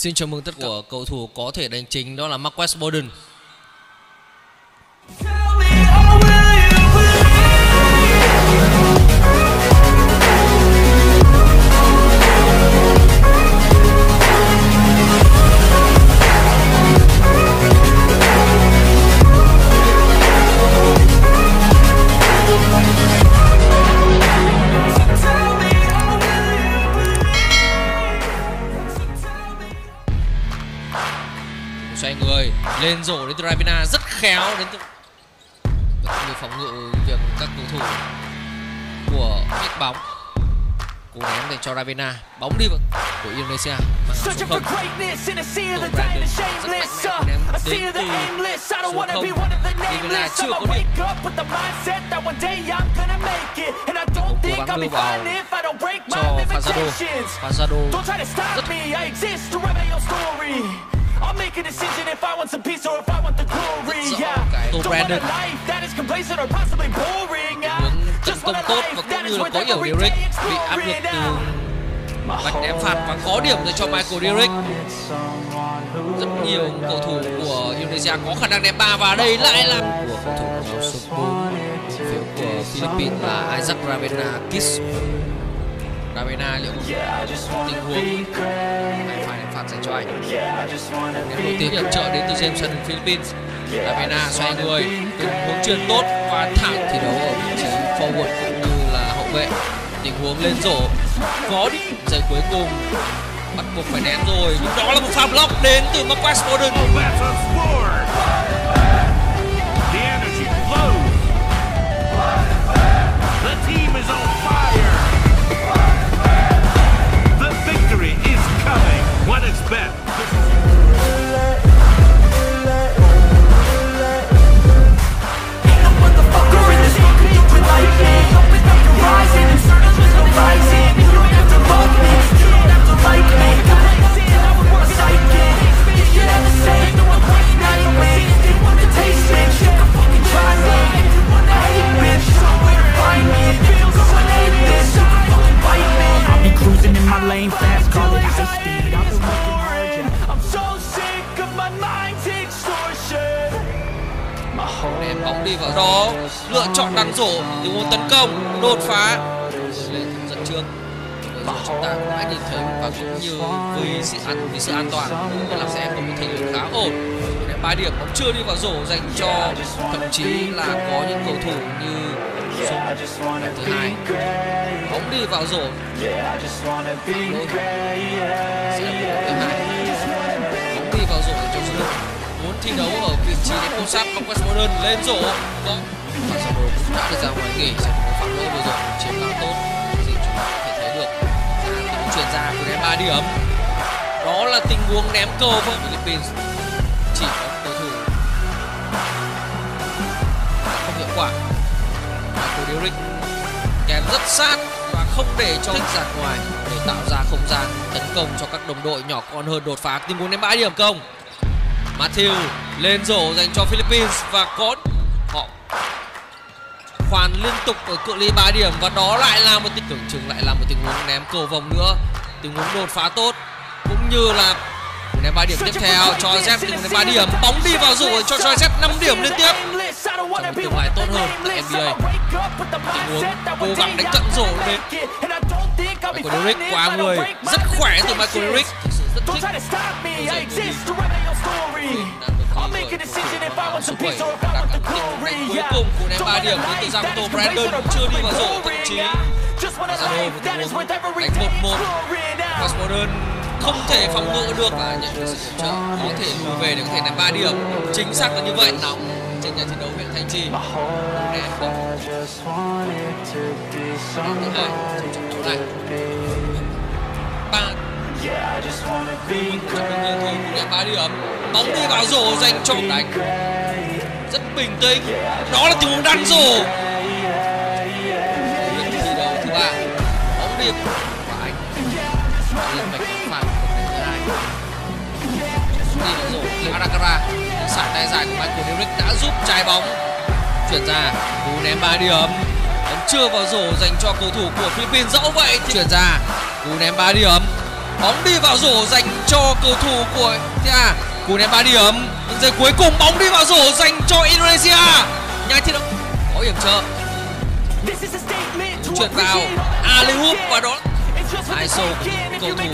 Xin chào mừng tất cả của cầu thủ có thể đánh chính, đó là Marquez Borden. Xoay người lên rổ đến từ Ravina rất khéo đến từ như phòng ngự việc các cầu thủ của nhích bóng. Cú ném dành cho Ravina bóng đi vào của Indonesia số không không Ravina chưa có điểm. cố gắng đưa vào cho Fazado. Fazado rất make a decision if I want some peace or if I want the glory. Yeah. Don't want a life that is complacent or possibly boring. Just want a life that is worth every day exploring. Vạch ném phạt và có điểm dành cho Michael Derrick Rất nhiều cầu thủ của Indonesia có khả năng ném ba và đây lại là của cầu thủ của số 4 phía của Philippines là Isaac Ravena Kiss Ravena liệu có tình huống phải ném phạt dành cho anh? Ném đầu tiên hiệp trợ đến từ James Harden Philippines. Ravena xoay người tình huống truyền tốt và thẳng thi đấu ở vị trí forward cũng như là hậu vệ. Tình huống lên rổ có đi giây cuối cùng. Bắt buộc phải ném rồi. Nhưng đó là một pha block đến từ Marcus Gordon lựa chọn đắn rổ tình huống tấn công đột phá. Lên dẫn trước bây chúng ta cũng đã nhìn thấy và cũng như vì sự an vì sự an toàn là sẽ có một thể lực khá ổn. Ném ba điểm bóng chưa đi vào rổ dành cho thậm chí là có những cầu thủ như số thứ hai. Bóng đi vào rổ. Lỗi thứ hai bóng đi vào rổ cho số muốn thi đấu ở vị trí để sắp bóng Marcus Modern lên rổ. Bóng và sau đó cũng đã được ra ngoài nghỉ sau một phản lỗi vừa rồi chiến thắng tốt. Gì chúng ta có thể thấy được tình chuyển ra của ba điểm đó là tình huống ném cầu với Philippines. Chỉ có cầu thủ không hiệu quả. Michael Derrick kèm rất sát và không để cho thích ra ngoài. để tạo ra không gian tấn công cho các đồng đội nhỏ con hơn đột phá. Tình huống ném ba điểm công Matthew lên rổ dành cho Philippines và có họ khoan liên tục ở cự ly 3 điểm và đó lại là một tình tưởng chừng lại là một tình huống ném cầu vòng nữa tình huống đột phá tốt cũng như là ném 3 điểm tiếp theo cho Jeff tình huống ném 3 điểm bóng đi vào rổ cho cho Jeff 5 điểm liên tiếp trong một tương lai tốt hơn tại NBA tình huống cố gắng đánh trận rổ đến Michael Derrick qua người rất khỏe từ Michael Derrick rất thích Cuối cùng cú ném 3 điểm đến từ Giang Tô Brandon chưa đi vào rổ thậm chí Mazado một tình đánh 1-1 Westborden không thể phòng ngự được và nhận được sự hỗ trợ có thể lùi về để có thể ném 3 điểm chính xác là như vậy nóng trên nhà thi đấu huyện Thanh Trì ném bóng thứ hai trong trận đấu này ba đương nhiên thôi cú ném 3 điểm bóng đi vào rổ dành cho đánh. Rất bình tĩnh. Đó là tình huống đan rổ. Thi đấu thứ ba bóng điểm và anh lên mạch phạt thứ hai đi vào rổ. Arakara sải tay dài của Michael Henrik đã giúp trái bóng chuyển ra. Cú ném 3 điểm. Bóng chưa vào rổ dành cho cầu thủ của Philippines. Dẫu vậy thì chuyển ra. Cú ném 3 điểm. Bóng đi vào rổ dành cho cầu thủ của Indonesia cú ném ba điểm. Giây cuối cùng bóng đi vào rổ dành cho Indonesia. Nhà thi đấu có hiểm trợ chuyển vào alley hoop và đó ISO sổ cầu thủ đánh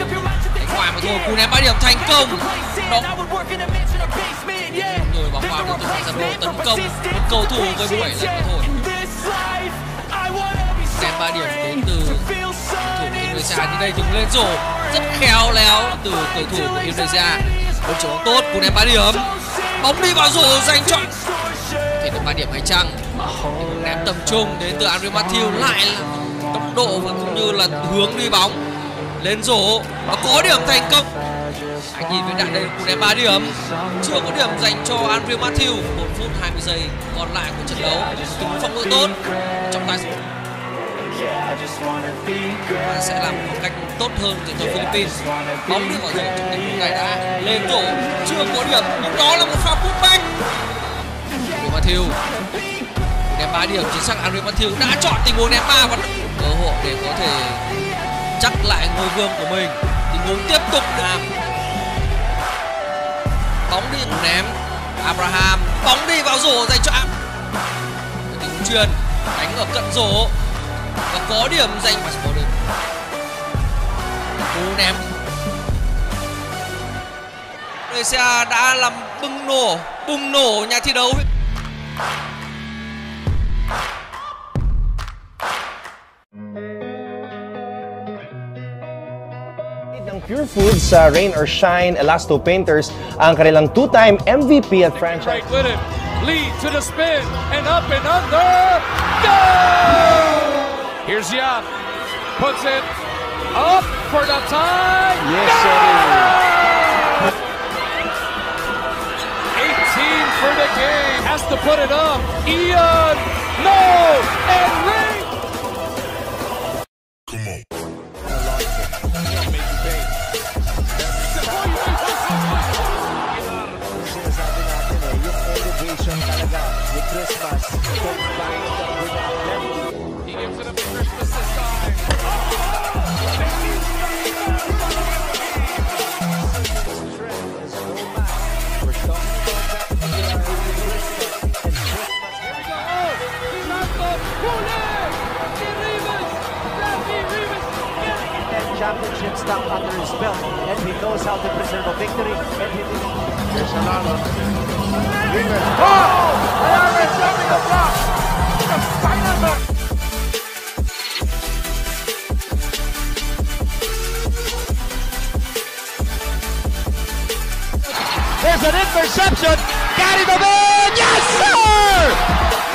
ngoài mà thôi cú ném ba điểm thành công. Đó. Rồi bóng vào được thủ Zalo tấn công. Một cầu thủ với bảy lần mà thôi ném ba điểm đến từ cầu thủ Indonesia. Như đây chúng lên rổ. Rất khéo léo từ cầu thủ của Indonesia. Ông chủ bóng tốt, cú ném ba điểm. Bóng đi vào rổ dành cho thì được ba điểm hay chăng ném tầm trung đến từ Andrew Matthew lại là tốc độ và cũng như là hướng đi bóng lên rổ. Và có điểm thành công. Anh nhìn với đạn đây, cú ném ba điểm. Chưa có điểm dành cho Andrew Matthew 1 phút 20 giây còn lại của trận đấu. Tình phòng ngự tốt. Trọng tài và sẽ làm một cách tốt hơn dành cho Philippines. bóng đi vào rổ trong tình huống này đã lên rổ chưa có điểm. Nhưng đó là một pha putback của Matthew ném ba điểm chính xác Andrew Matthew đã chọn tình huống ném ba và cơ hội để có thể chắc lại ngôi vương của mình. Tình huống tiếp tục làm. Bóng đi ném. Abraham bóng đi vào rổ dành cho tình huống truyền đánh ở cận rổ và có điểm dành mà có được cú ném Malaysia đã làm bùng nổ bùng nổ nhà thi đấu ng Pure Foods sa Rain or Shine Elasto Painters ang kanilang two-time MVP at franchise. Right with it. Lead to the spin and up and under. Go! Here's Yap. Puts it up for the tie. Yes, no! sir. 18 for the game. Has to put it up. Ian. And championship stamp under his belt, and he knows how to preserve a victory. And he There's a lot of Rivers. Oh! Jumping the block. The final man. There's an interception. Gary David. Yes, sir!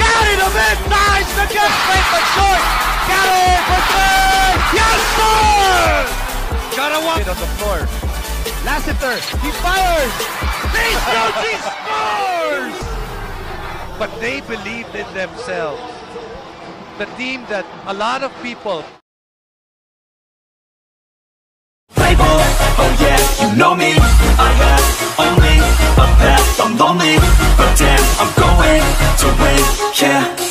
Gary David. Nice again. Straight but short. Gary for three. Yes, sir! Got a one. on the floor. Lassiter. He fires. He shoots. He scores. but they believed in themselves. The team that a lot of people Playboy, oh yeah, you know me I have only a path, I'm lonely But damn, I'm going to win, yeah